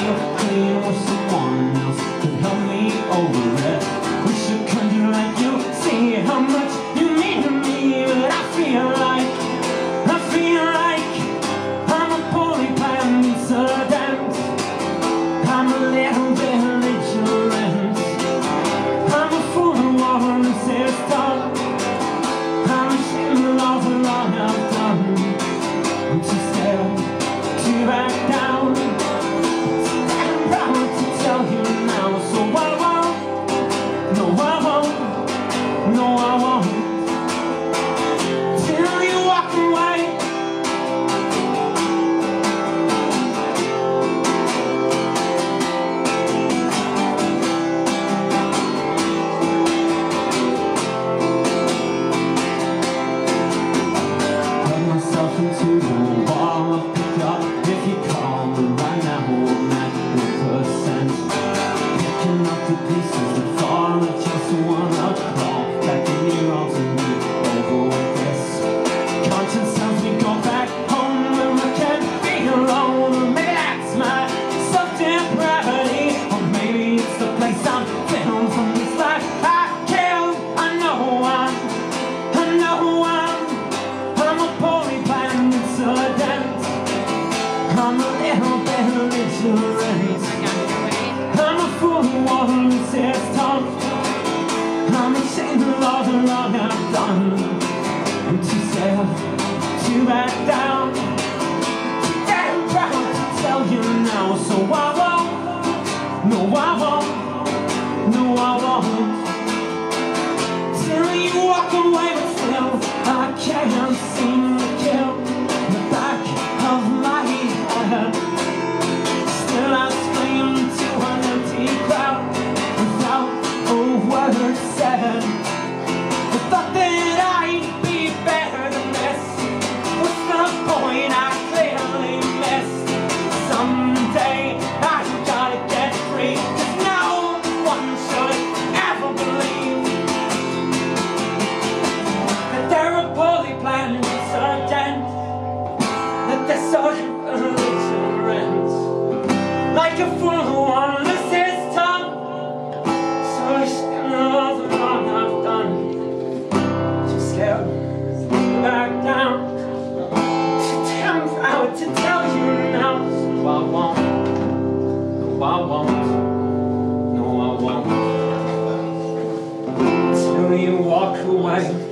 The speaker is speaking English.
tenho, tenho, won't resist on. I'm ashamed of all the wrong I've done. Too scared to back down. Damn proud to tell you now, so I won't. No, I won't. No, I won't. Till you walk away, belligerent, like a fool who. So I've done. Scared to back down. To tell you now. I won't. No, I won't. No, I won't. Till you walk away.